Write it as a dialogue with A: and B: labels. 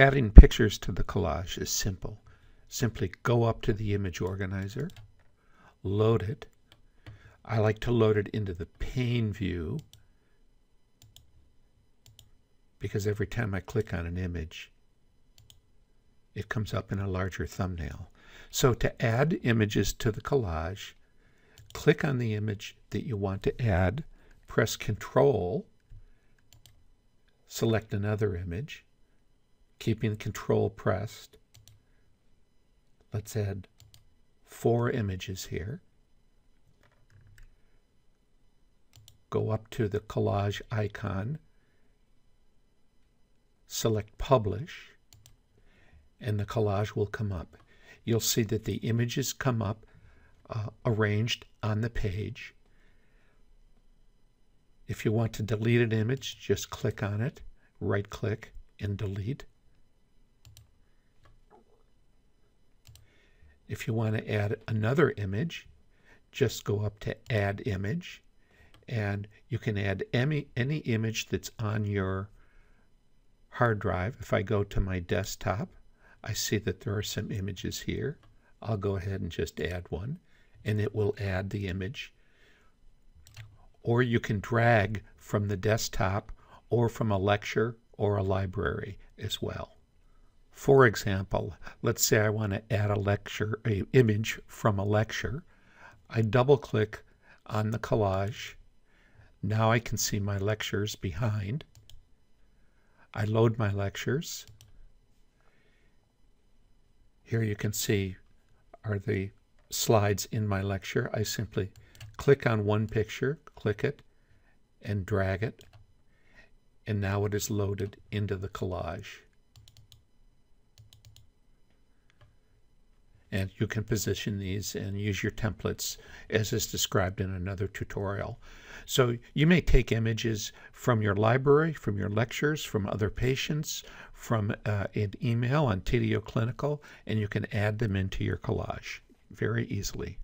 A: Adding pictures to the collage is simple. Simply go up to the image organizer, load it. I like to load it into the pane view because every time I click on an image, it comes up in a larger thumbnail. So to add images to the collage, click on the image that you want to add, press Control, select another image, keeping Control pressed. Let's add four images here. Go up to the collage icon, select Publish, and the collage will come up. You'll see that the images come up uh, arranged on the page. If you want to delete an image, just click on it, right click, and delete. If you want to add another image, just go up to Add Image, and you can add any, any image that's on your hard drive. If I go to my desktop, I see that there are some images here. I'll go ahead and just add one, and it will add the image. Or you can drag from the desktop or from a lecture or a library as well. For example, let's say I want to add a lecture, a image from a lecture. I double click on the collage. Now I can see my lectures behind. I load my lectures. Here you can see are the slides in my lecture. I simply click on one picture, click it, and drag it. And now it is loaded into the collage. And you can position these and use your templates as is described in another tutorial. So you may take images from your library, from your lectures, from other patients, from uh, an email on TDO Clinical, and you can add them into your collage very easily.